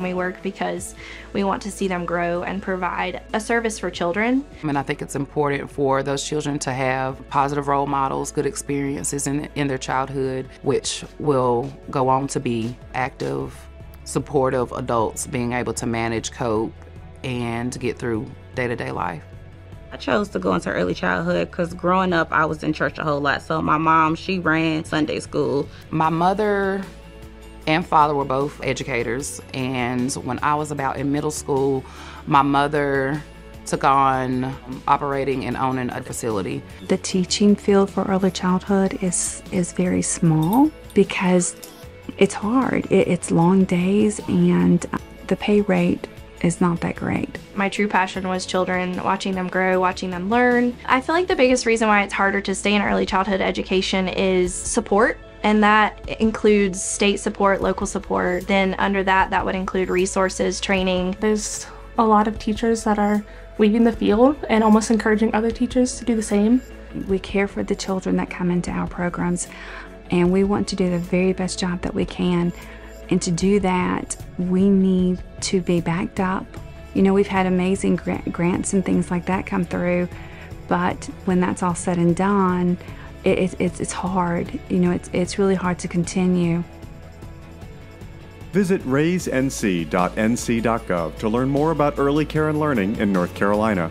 We work because we want to see them grow and provide a service for children. And I think it's important for those children to have positive role models, good experiences in, in their childhood, which will go on to be active, supportive adults being able to manage, cope, and get through day to day life. I chose to go into early childhood because growing up, I was in church a whole lot. So my mom, she ran Sunday school. My mother and father were both educators. And when I was about in middle school, my mother took on operating and owning a facility. The teaching field for early childhood is, is very small because it's hard. It, it's long days and the pay rate is not that great. My true passion was children, watching them grow, watching them learn. I feel like the biggest reason why it's harder to stay in early childhood education is support and that includes state support, local support. Then under that, that would include resources, training. There's a lot of teachers that are leaving the field and almost encouraging other teachers to do the same. We care for the children that come into our programs and we want to do the very best job that we can and to do that, we need to be backed up. You know, we've had amazing grants and things like that come through, but when that's all said and done, it, it, it's, it's hard. You know, it's, it's really hard to continue. Visit raisenc.nc.gov to learn more about early care and learning in North Carolina.